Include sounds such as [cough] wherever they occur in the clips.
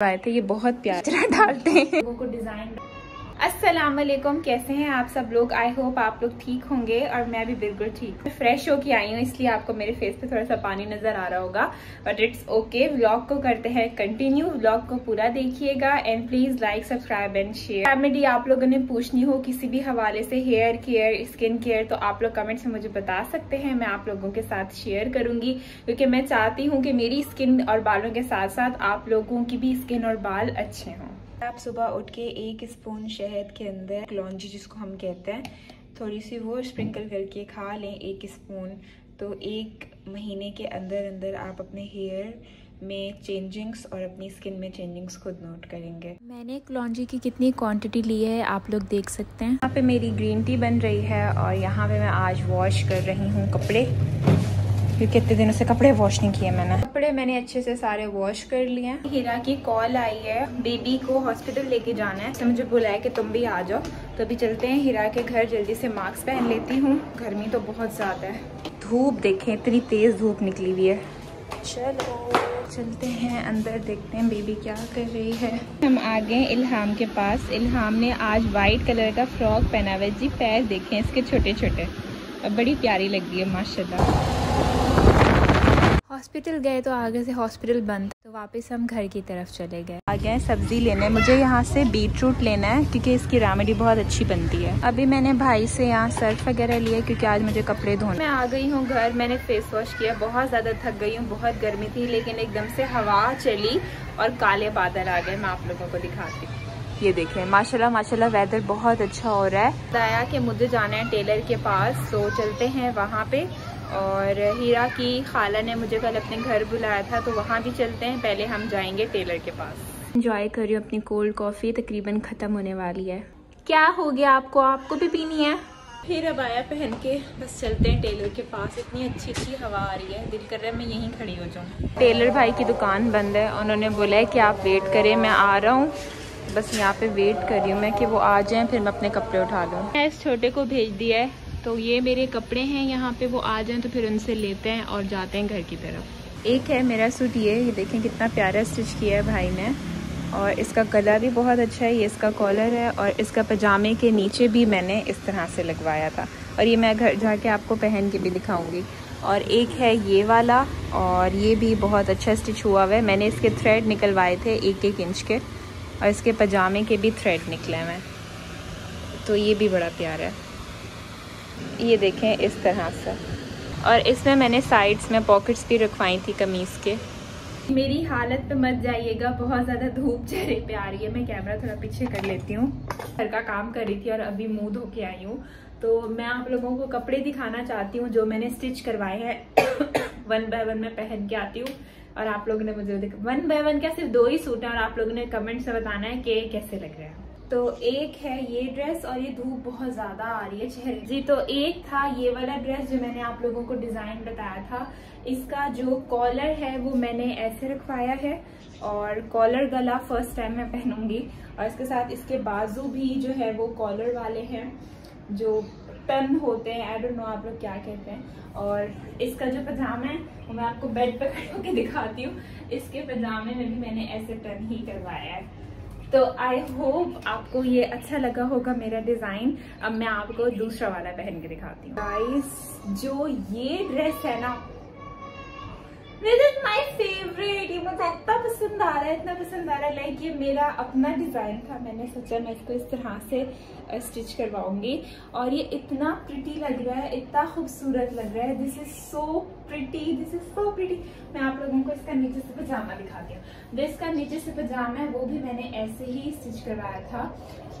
आए थे ये बहुत प्यारा डालते हैं। लोगों को डिज़ाइन वालेकुम कैसे हैं आप सब लोग? आई होप आप लोग ठीक होंगे और मैं भी बिल्कुल ठीक हूँ। फ्रेश होके आई हूँ, इसलिए आपको मेरे फेस पे थोड़ा सा पानी नज़र आ रहा होगा। बट इट्स ओके व्लॉग को करते हैं कंटिन्यू व्लॉग को पूरा देखिएगा। And please like subscribe and share remedy आप लोगों ने पूछनी हो किसी भी हवाले से हेयर केयर स्किन केयर तो आप लोग कमेंट से मुझे बता सकते हैं। मैं आप लोगों के साथ शेयर करूँगी। क्योंकि मैं चाहती हूँ कि मेरी स्किन और बालों के साथ साथ आप लोगों की भी स्किन और बाल अच्छे हों। आप सुबह उठ के एक स्पून शहद के अंदर क्लॉन्जी जिसको हम कहते हैं थोड़ी सी वो स्प्रिंकल करके खा लें एक स्पून। तो एक महीने के अंदर अंदर आप अपने हेयर में चेंजिंग्स और अपनी स्किन में चेंजिंग्स खुद नोट करेंगे। मैंने क्लॉन्जी की कितनी क्वांटिटी ली है आप लोग देख सकते हैं। यहाँ पे मेरी ग्रीन टी बन रही है और यहाँ पे मैं आज वॉश कर रही हूँ कपड़े। क्योंकि इतने दिनों से कपड़े वॉश नहीं किए मैंने। कपड़े मैंने अच्छे से सारे वॉश कर लिए। हैं हीरा की कॉल आई है। बेबी को हॉस्पिटल लेके जाना है। तो मुझे बुलाया कि तुम भी आ जाओ। तो अभी चलते हैं। हीरा के घर जल्दी से मास्क पहन लेती हूँ। गर्मी तो बहुत ज़्यादा है। धूप देखें, इतनी तेज़ धूप निकली हुई है। चलो, चलते हैं अंदर, देखते हैं बेबी क्या कर रही है। हम आ गए इल्हाम के पास। इल्हाम ने आज वाइट कलर का फ्रॉक पहना हुआ जी, पैर देखें, इसके छोटे छोटे अब बड़ी प्यारी लग रही है, माशाल्लाह। हॉस्पिटल गए तो आगे से हॉस्पिटल बंद तो वापस हम घर की तरफ़ चले गए। आ गए सब्ज़ी लेने। मुझे यहाँ से बीट रूट लेना है क्योंकि इसकी रेमेडी बहुत अच्छी बनती है। अभी मैंने भाई से यहाँ सर्फ वगैरह लिया क्योंकि आज मुझे कपड़े धोने मैं आ गई हूँ घर मैंने फेस वॉश किया। बहुत ज़्यादा थक गई हूँ बहुत गर्मी थी लेकिन एकदम से हवा चली और काले बादल आ गए। मैं आप लोगों को दिखाती हूँ। ये देखें माशाल्लाह माशाल्लाह वेदर बहुत अच्छा हो रहा है। बताया कि मुझे जाना है टेलर के पास तो चलते हैं वहाँ पे। और हीरा की खाला ने मुझे कल अपने घर बुलाया था तो वहाँ भी चलते हैं। पहले हम जाएँगे टेलर के पास। इंजॉय कर रही हूँ अपनी कोल्ड कॉफ़ी तकरीबन ख़त्म होने वाली है। क्या हो गया आपको? आपको भी पीनी है? फिर अब आया पहन के। बस चलते हैं टेलर के पास। इतनी अच्छी अच्छी हवा आ रही है। दिल कर रहा है मैं यहीं खड़ी हो जाऊँ। टेलर भाई की दुकान बंद है। उन्होंने बोला है कि आप वेट करें मैं आ रहा हूँ। बस यहाँ पे वेट कर रही हूँ मैं कि वो आ जाएँ फिर मैं अपने कपड़े उठा लूँ। मैं इस छोटे को भेज दिया है। तो ये मेरे कपड़े हैं, यहाँ पे वो आ जाएँ तो फिर उनसे लेते हैं और जाते हैं घर की तरफ़। एक है मेरा सूट ये ये देखें कितना प्यारा स्टिच किया है भाई ने। और इसका गला भी बहुत अच्छा है, ये इसका कॉलर है और इसका पजामे के नीचे भी मैंने इस तरह से लगवाया था। और ये मैं घर जाके आपको पहन के भी दिखाऊँगी। और एक है ये वाला और ये भी बहुत अच्छा स्टिच हुआ हुआ है। मैंने इसके थ्रेड निकलवाए थे एक एक इंच के और इसके पजामे के भी थ्रेड निकले हैं। तो ये भी बड़ा प्यारा है। ये देखें इस तरह से। और इसमें मैंने साइड्स में पॉकेट्स भी रखवाई थी कमीज़ के। मेरी हालत पे मत जाइएगा, बहुत ज़्यादा धूप चेहरे पे आ रही है। मैं कैमरा थोड़ा पीछे कर लेती हूँ। घर का काम कर रही थी और अभी मुँह धो के आई हूँ। तो मैं आप लोगों को कपड़े दिखाना चाहती हूँ, जो मैंने स्टिच करवाए हैं। वन बाय वन में पहन के आती हूँ। और आप लोगों ने मुझे वन बाय वन क्या, सिर्फ़ दो ही सूट है और आप लोगों ने कमेंट से बताना है कि कैसे लग रहे हैं। तो एक है ये ड्रेस और ये धूप बहुत ज़्यादा आ रही है चेहरे जी तो एक था ये वाला ड्रेस जो मैंने आप लोगों को डिज़ाइन बताया था। इसका जो कॉलर है वो मैंने ऐसे रखवाया है और कॉलर गला फ़र्स्ट टाइम मैं पहनूँगी। और इसके साथ इसके बाजू भी जो है वो कॉलर वाले हैं, जो टन होते हैं। आई डोंट नो आप लोग क्या कहते हैं। और इसका जो पजामा है, वो मैं आपको बेड पर खड़े होकर दिखाती हूँ। इसके पजामे में भी मैंने ऐसे टन ही करवाया है। तो आई होप आपको ये अच्छा लगा होगा मेरा डिज़ाइन अब मैं आपको दूसरा वाला पहन के दिखाती हूँ। जो ये ड्रेस है ना दिस इज़ माई फेवरेट ये मुझे इतना पसंद आ रहा है, इतना पसंद आ रहा है। लाइक ये मेरा अपना डिज़ाइन था। मैंने सोचा मैं इसको इस तरह से स्टिच करवाऊँगी। और ये इतना प्रिटी लग रहा है, इतना खूबसूरत लग रहा है। This is so pretty this is so pretty मैं आप लोगों को इसका नीचे से पजामा दिखाती हूँ। जो इसका नीचे से पजामा है, वो भी मैंने ऐसे ही स्टिच करवाया था।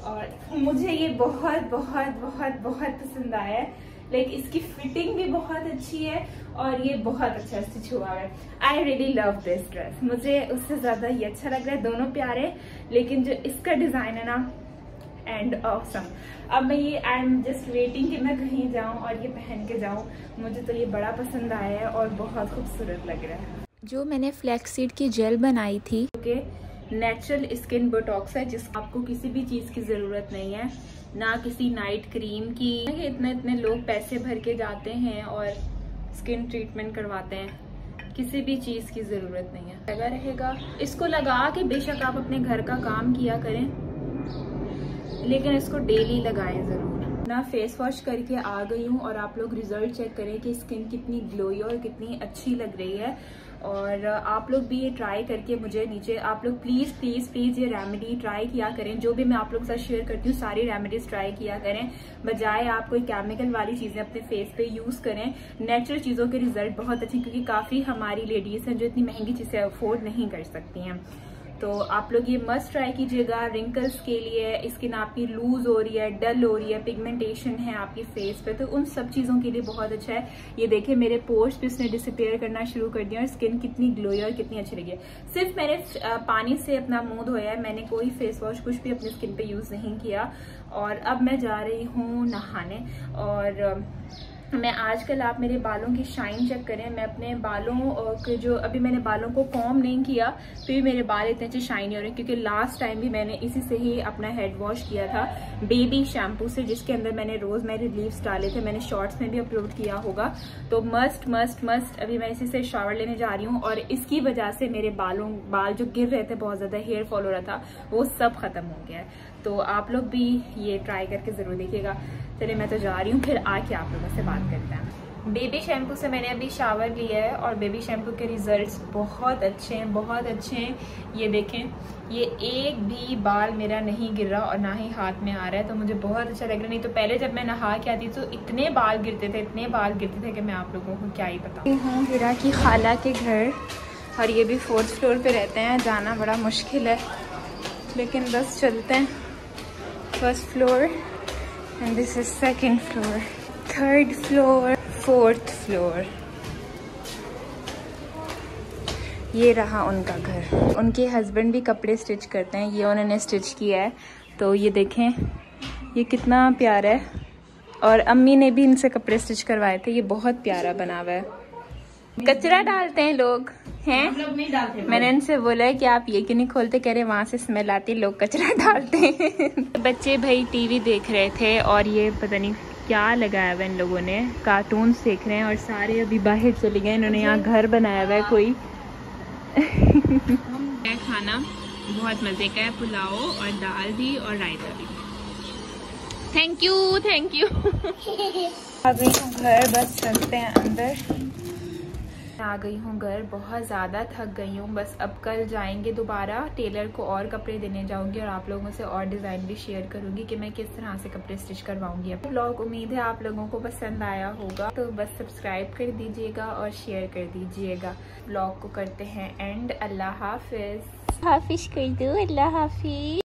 और मुझे ये बहुत बहुत बहुत बहुत पसंद आया है। लाइक इसकी फिटिंग भी बहुत अच्छी है और ये बहुत अच्छा स्टिच हुआ है। I really love this dress मुझे उससे ज़्यादा ये अच्छा लग रहा है। दोनों प्यारे लेकिन जो इसका डिज़ाइन है ना एंड ऑसम अब मैं ये आई एम जस्ट वेटिंग कि मैं कहीं जाऊँ और ये पहन के जाऊँ। मुझे तो ये बड़ा पसंद आया है और बहुत खूबसूरत लग रहा है। जो मैंने फ्लैक्सीड की जेल बनाई थी ओके। नेचुरल स्किन बोटॉक्स है, जिस आपको किसी भी चीज़ की ज़रूरत नहीं है। ना किसी नाइट क्रीम की। इतने इतने लोग पैसे भर के जाते हैं और स्किन ट्रीटमेंट करवाते हैं। किसी भी चीज़ की ज़रूरत नहीं है। लगा रहेगा। इसको लगा के बेशक आप अपने घर का काम किया करें, लेकिन इसको डेली लगाएँ ज़रूर। ना फेस वॉश करके आ गई हूँ और आप लोग रिज़ल्ट चेक करें कि स्किन कितनी ग्लोई और कितनी अच्छी लग रही है। और आप लोग भी ये ट्राई करके मुझे नीचे आप लोग प्लीज़ प्लीज़ प्लीज़ ये रेमेडी ट्राई किया करें। जो भी मैं आप लोग के साथ शेयर करती हूँ, सारी रेमेडीज ट्राई किया करें। बजाय आप कोई केमिकल वाली चीज़ें अपने फेस पे यूज़ करें। नेचुरल चीज़ों के रिज़ल्ट बहुत अच्छे क्योंकि काफ़ी हमारी लेडीज़ हैं जो इतनी महँगी चीज़ें अफोर्ड नहीं कर सकती हैं। तो आप लोग ये मस्ट ट्राई कीजिएगा। रिंकल्स के लिए स्किन आपकी लूज हो रही है डल हो रही है पिगमेंटेशन है आपकी फेस पे। तो उन सब चीज़ों के लिए बहुत अच्छा है। ये देखिए, मेरे पोर्स भी उसने डिसअपेयर करना शुरू कर दिया और स्किन कितनी ग्लोई और कितनी अच्छी लगी है। सिर्फ़ मैंने पानी से अपना मुँह धोया है। मैंने कोई फेस वॉश कुछ भी अपनी स्किन पे यूज़ नहीं किया। और अब मैं जा रही हूँ नहाने और मैं आजकल आप मेरे बालों की शाइन चेक करें, मैं अपने बालों के जो अभी मैंने बालों को कॉम नहीं किया तो भी मेरे बाल इतने अच्छे शाइनी हो रहे हैं, क्योंकि लास्ट टाइम भी मैंने इसी से ही अपना हेड वॉश किया था बेबी शैम्पू से, जिसके अंदर मैंने रोज मेरी लीव्स डाले थे, मैंने शॉर्ट्स में भी अपलोड किया होगा। तो मस्ट मस्ट मस्ट अभी मैं इसी से शॉवर लेने जा रही हूँ और इसकी वजह से मेरे बालों, बाल जो गिर रहे थे, बहुत ज़्यादा हेयर फॉल हो रहा था, वो सब खत्म हो गया है। तो आप लोग भी ये ट्राई करके ज़रूर देखिएगा। चलिए मैं तो जा रही हूँ, फिर आके आप लोगों से बात करते हैं। बेबी शैम्पू से मैंने अभी शावर लिया है और बेबी शैम्पू के रिजल्ट्स बहुत अच्छे हैं, बहुत अच्छे हैं। ये देखें, ये एक भी बाल मेरा नहीं गिर रहा और ना ही हाथ में आ रहा है तो मुझे बहुत अच्छा लग रहा नहीं तो पहले जब मैं नहा के आती तो इतने बाल गिरते थे, इतने बाल गिरते थे कि मैं आप लोगों को क्या ही बताऊँ। हूँ हिरा की खाला के घर और ये भी फोर्थ फ्लोर पे रहते हैं। जाना बड़ा मुश्किल है, लेकिन बस चलते हैं। First floor and this is second floor third floor fourth floor ये रहा उनका घर। उनके हस्बैंड भी कपड़े स्टिच करते हैं। ये उन्होंने स्टिच किया है। तो ये देखें ये कितना प्यारा है। और अम्मी ने भी इनसे कपड़े स्टिच करवाए थे। ये बहुत प्यारा बना हुआ है। कचरा डालते हैं लोग हैं? मैंने इनसे बोला है कि आप ये क्यों नहीं खोलते? कह रहे वहाँ से स्मेल आती लोग कचरा [laughs] डालते हैं। बच्चे भाई टीवी देख रहे थे और ये पता नहीं क्या लगाया हुआ इन लोगों ने? कार्टून देख रहे हैं और सारे अभी बाहर चले गए इन्होंने यहाँ घर बनाया हुआ है कोई। खाना बहुत मज़े का है पुलाव और दाल भी और रायता भी। थैंक यू थैंक यू अभी घर बस चलते हैं अंदर। आ गई हूँ घर। बहुत ज़्यादा थक गई हूँ। बस अब कल जाएँगे दोबारा। टेलर को और कपड़े देने जाऊँगी और आप लोगों से और डिज़ाइन भी शेयर करूँगी कि मैं किस तरह से कपड़े स्टिच करवाऊँगी। अब ब्लॉग उम्मीद है आप लोगों को पसंद आया होगा। तो बस सब्सक्राइब कर दीजिएगा और शेयर कर दीजिएगा। ब्लॉग को करते हैं एंड। अल्लाह हाफिज। हाफिज कर दो। अल्लाह हाफिज।